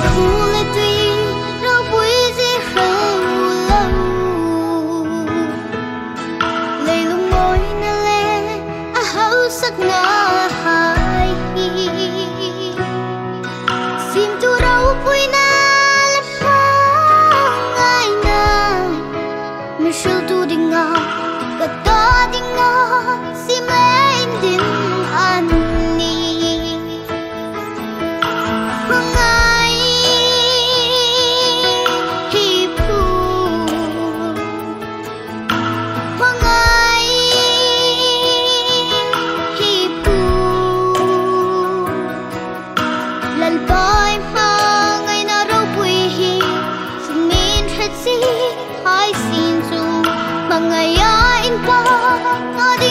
苦来甜，绕不过去何日了？泪流满面，泪啊，好酸了。的。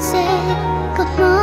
say goodbye.